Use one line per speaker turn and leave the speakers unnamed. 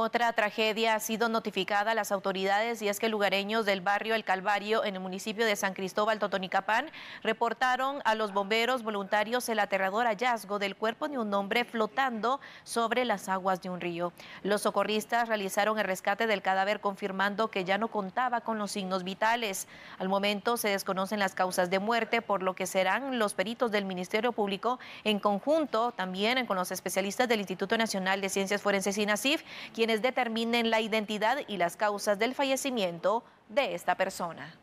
Otra tragedia ha sido notificada a las autoridades y es que lugareños del barrio El Calvario en el municipio de San Cristóbal Totonicapán reportaron a los bomberos voluntarios el aterrador hallazgo del cuerpo de un hombre flotando sobre las aguas de un río. Los socorristas realizaron el rescate del cadáver confirmando que ya no contaba con los signos vitales. Al momento se desconocen las causas de muerte, por lo que serán los peritos del Ministerio Público en conjunto también con los especialistas del Instituto Nacional de Ciencias Forenses y NACIF, quienes determinen la identidad y las causas del fallecimiento de esta persona.